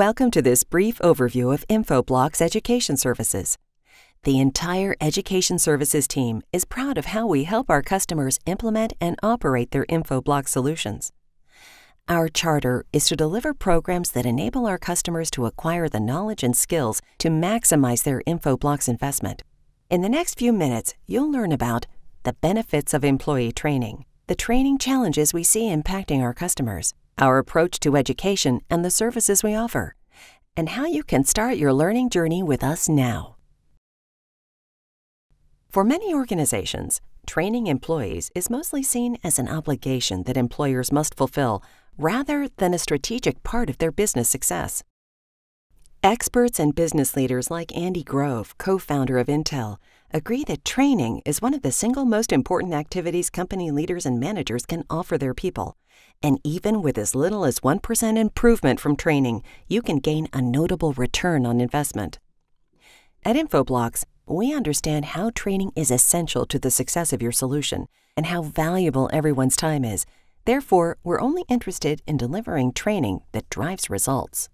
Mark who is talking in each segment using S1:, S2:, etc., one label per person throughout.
S1: Welcome to this brief overview of InfoBlox Education Services. The entire Education Services team is proud of how we help our customers implement and operate their InfoBlox solutions. Our charter is to deliver programs that enable our customers to acquire the knowledge and skills to maximize their InfoBlox investment. In the next few minutes, you'll learn about the benefits of employee training, the training challenges we see impacting our customers, our approach to education and the services we offer, and how you can start your learning journey with us now. For many organizations, training employees is mostly seen as an obligation that employers must fulfill rather than a strategic part of their business success. Experts and business leaders like Andy Grove, co founder of Intel, agree that training is one of the single most important activities company leaders and managers can offer their people. And even with as little as 1% improvement from training, you can gain a notable return on investment. At InfoBlox, we understand how training is essential to the success of your solution and how valuable everyone's time is Therefore, we're only interested in delivering training that drives results.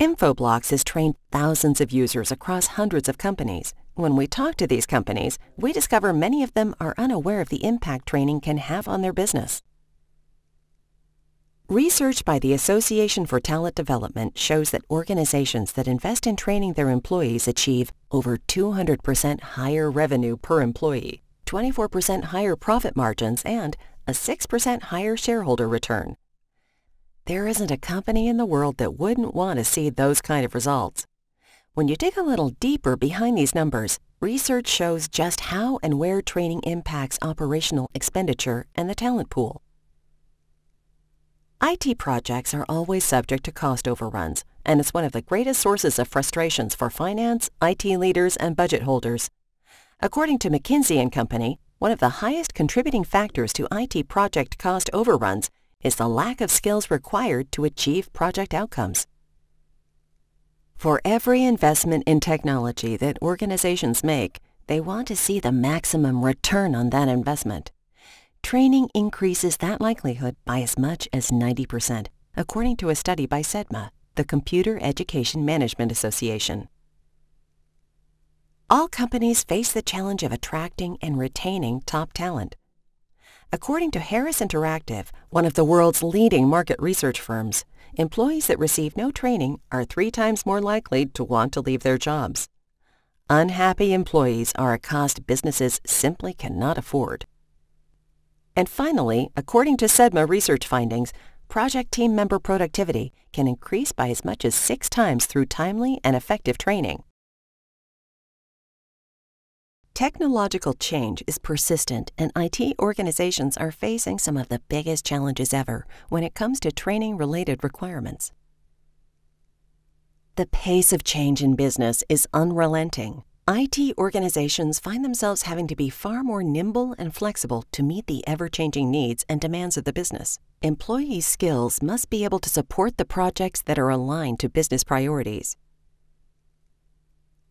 S1: InfoBlox has trained thousands of users across hundreds of companies. When we talk to these companies, we discover many of them are unaware of the impact training can have on their business. Research by the Association for Talent Development shows that organizations that invest in training their employees achieve over 200% higher revenue per employee. 24% higher profit margins, and a 6% higher shareholder return. There isn't a company in the world that wouldn't want to see those kind of results. When you dig a little deeper behind these numbers, research shows just how and where training impacts operational expenditure and the talent pool. IT projects are always subject to cost overruns, and it's one of the greatest sources of frustrations for finance, IT leaders, and budget holders. According to McKinsey & Company, one of the highest contributing factors to IT project cost overruns is the lack of skills required to achieve project outcomes. For every investment in technology that organizations make, they want to see the maximum return on that investment. Training increases that likelihood by as much as 90%, according to a study by CEDMA, the Computer Education Management Association all companies face the challenge of attracting and retaining top talent. According to Harris Interactive, one of the world's leading market research firms, employees that receive no training are three times more likely to want to leave their jobs. Unhappy employees are a cost businesses simply cannot afford. And finally, according to CEDMA research findings, project team member productivity can increase by as much as six times through timely and effective training. Technological change is persistent, and IT organizations are facing some of the biggest challenges ever when it comes to training related requirements. The pace of change in business is unrelenting. IT organizations find themselves having to be far more nimble and flexible to meet the ever changing needs and demands of the business. Employee skills must be able to support the projects that are aligned to business priorities.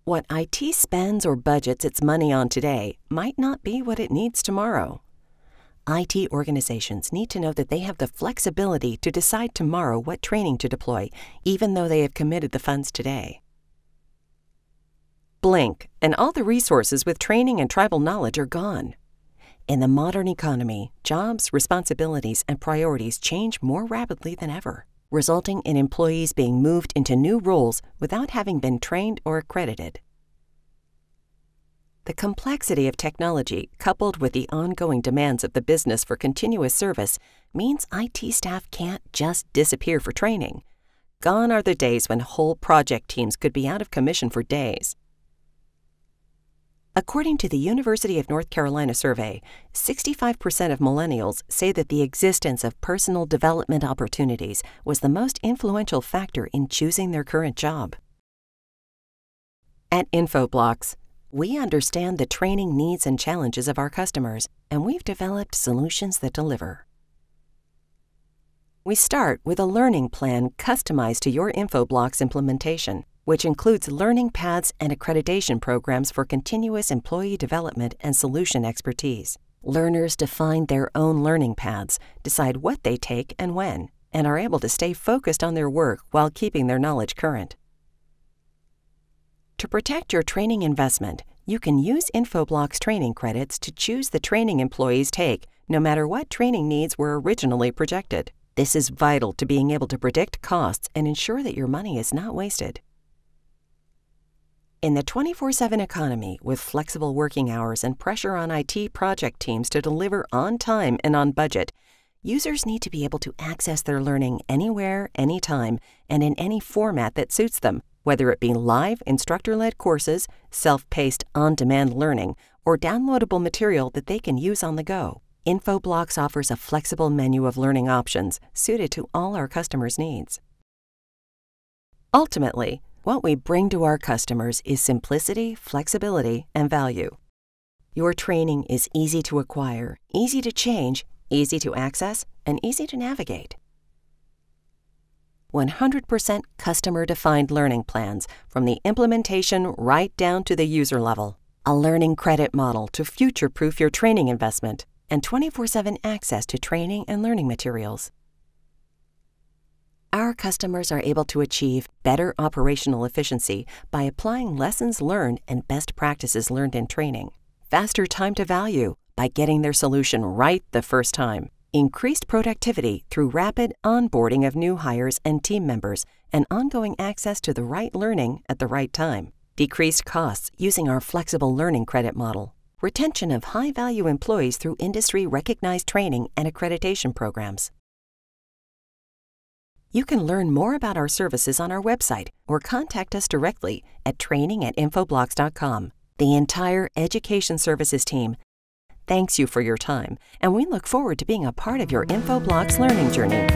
S1: What IT spends or budgets its money on today might not be what it needs tomorrow. IT organizations need to know that they have the flexibility to decide tomorrow what training to deploy, even though they have committed the funds today. Blink, and all the resources with training and tribal knowledge are gone. In the modern economy, jobs, responsibilities, and priorities change more rapidly than ever resulting in employees being moved into new roles without having been trained or accredited. The complexity of technology, coupled with the ongoing demands of the business for continuous service, means IT staff can't just disappear for training. Gone are the days when whole project teams could be out of commission for days. According to the University of North Carolina survey, 65% of millennials say that the existence of personal development opportunities was the most influential factor in choosing their current job. At InfoBlox, we understand the training needs and challenges of our customers, and we've developed solutions that deliver. We start with a learning plan customized to your InfoBlox implementation which includes learning paths and accreditation programs for continuous employee development and solution expertise. Learners define their own learning paths, decide what they take and when. and are able to stay focused on their work while keeping their knowledge current. To protect your training investment, you can use Infoblox training credits to choose the training employees take, no matter what training needs were originally projected. This is vital to being able to predict costs and ensure that your money is not wasted. In the 24 7 economy, with flexible working hours and pressure on IT project teams to deliver on time and on budget, users need to be able to access their learning anywhere, anytime, and in any format that suits them, whether it be live instructor led courses, self paced on demand learning, or downloadable material that they can use on the go. Infoblox offers a flexible menu of learning options suited to all our customers' needs. Ultimately, what we bring to our customers is simplicity, flexibility, and value. Your training is easy to acquire, easy to change, easy to access, and easy to navigate. 100% customer defined learning plans from the implementation right down to the user level. A learning credit model to future proof your training investment, and 24 7 access to training and learning materials. Our customers are able to achieve better operational efficiency by applying lessons learned and best practices learned in training, faster time to value by getting their solution right the first time, increased productivity through rapid onboarding of new hires and team members, and ongoing access to the right learning at the right time, decreased costs using our flexible learning credit model, retention of high value employees through industry recognized training and accreditation programs. You can learn more about our services on our website or contact us directly at training at infoblox.com. The entire education services team thanks you for your time, and we look forward to being a part of your Infoblox learning journey.